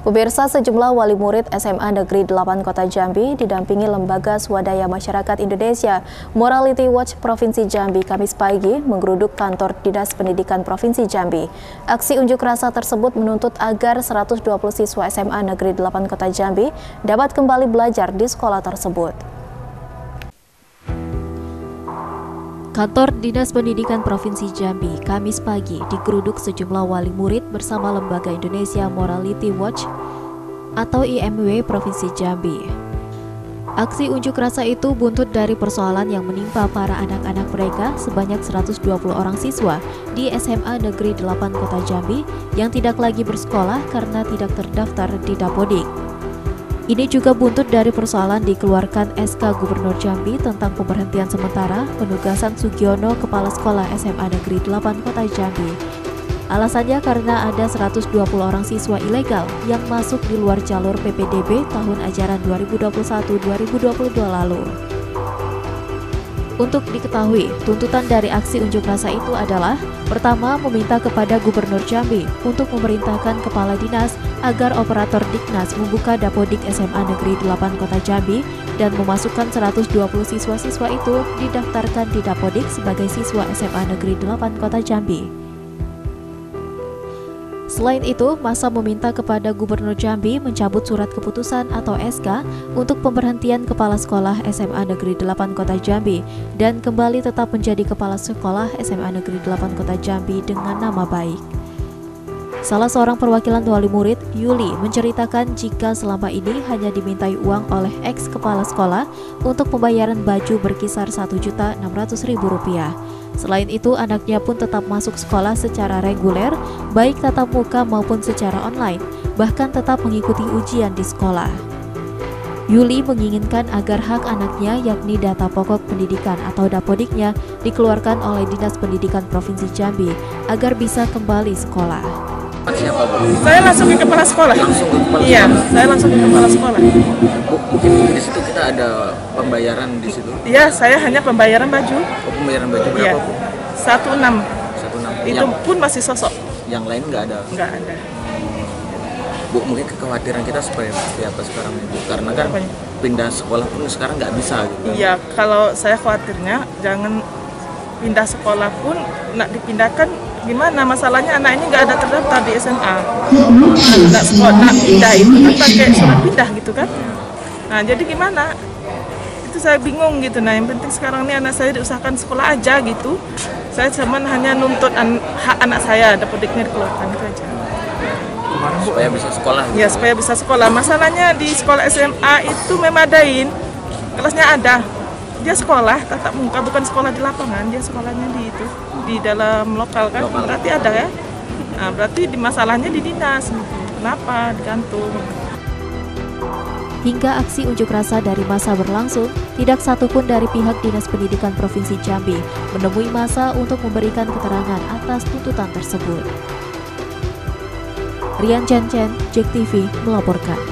Pemirsa sejumlah wali murid SMA Negeri 8 Kota Jambi didampingi Lembaga Swadaya Masyarakat Indonesia Morality Watch Provinsi Jambi Kamis pagi menggeruduk kantor Dinas Pendidikan Provinsi Jambi. Aksi unjuk rasa tersebut menuntut agar 120 siswa SMA Negeri 8 Kota Jambi dapat kembali belajar di sekolah tersebut. Kantor Dinas Pendidikan Provinsi Jambi Kamis pagi digeruduk sejumlah wali murid bersama Lembaga Indonesia Morality Watch atau IMW Provinsi Jambi. Aksi unjuk rasa itu buntut dari persoalan yang menimpa para anak-anak mereka sebanyak 120 orang siswa di SMA Negeri 8 Kota Jambi yang tidak lagi bersekolah karena tidak terdaftar di Dapodik. Ini juga buntut dari persoalan dikeluarkan SK Gubernur Jambi tentang pemberhentian sementara penugasan Sugiono Kepala Sekolah SMA Negeri 8 Kota Jambi. Alasannya karena ada 120 orang siswa ilegal yang masuk di luar jalur PPDB tahun ajaran 2021-2022 lalu. Untuk diketahui, tuntutan dari aksi unjuk rasa itu adalah pertama meminta kepada Gubernur Jambi untuk memerintahkan kepala dinas agar operator Diknas membuka Dapodik SMA Negeri 8 Kota Jambi dan memasukkan 120 siswa-siswa itu didaftarkan di Dapodik sebagai siswa SMA Negeri 8 Kota Jambi. Selain itu, masa meminta kepada Gubernur Jambi mencabut surat keputusan atau SK untuk pemberhentian kepala sekolah SMA Negeri 8 Kota Jambi dan kembali tetap menjadi kepala sekolah SMA Negeri 8 Kota Jambi dengan nama baik. Salah seorang perwakilan wali murid, Yuli, menceritakan jika selama ini hanya dimintai uang oleh ex kepala sekolah untuk pembayaran baju berkisar Rp1.600.000. Selain itu, anaknya pun tetap masuk sekolah secara reguler, baik tatap muka maupun secara online, bahkan tetap mengikuti ujian di sekolah. Yuli menginginkan agar hak anaknya yakni data pokok pendidikan atau dapodiknya dikeluarkan oleh Dinas Pendidikan Provinsi Jambi agar bisa kembali sekolah. Siapa Bu? Saya langsung ke kepala sekolah. Langsung ke kepala Iya, sekolah? saya langsung ke kepala sekolah. Bu, mungkin di situ kita ada pembayaran di situ. Iya, saya hanya pembayaran baju. Oh, pembayaran baju Iya. berapa Bu? Satu enam. Satu enam. Itu Yang, pun masih sosok. yang lain nggak ada. Enggak ada. Bu, mungkin kekhawatiran kita seperti apa sekarang? Bu? Karena kan Apanya? pindah sekolah pun sekarang nggak bisa gitu. Iya, kalau saya khawatirnya jangan pindah sekolah pun nak dipindahkan gimana? Masalahnya anak ini nggak ada terdaftar di SMA nak sekolah nak pindah. Itu kan pakai surat pindah gitu kan? Nah jadi gimana? Itu saya bingung gitu. Nah yang penting sekarang ini anak saya diusahakan sekolah aja gitu. Saya cuman hanya nuntut an hak anak saya dapodiknya dikeluarkan itu aja. Supaya bisa sekolah. ya supaya bisa sekolah. Masalahnya di sekolah SMA itu memadain. Kelasnya ada dia sekolah tatap muka bukan sekolah di lapangan dia sekolahnya di itu di dalam lokal kan Lokal. berarti ada ya nah, berarti di masalahnya di dinas kenapa digantung Hingga aksi unjuk rasa dari masa berlangsung, tidak satupun dari pihak Dinas Pendidikan Provinsi Jambi menemui masa untuk memberikan keterangan atas tuntutan tersebut. Rian Chen Chen, JEK TV melaporkan.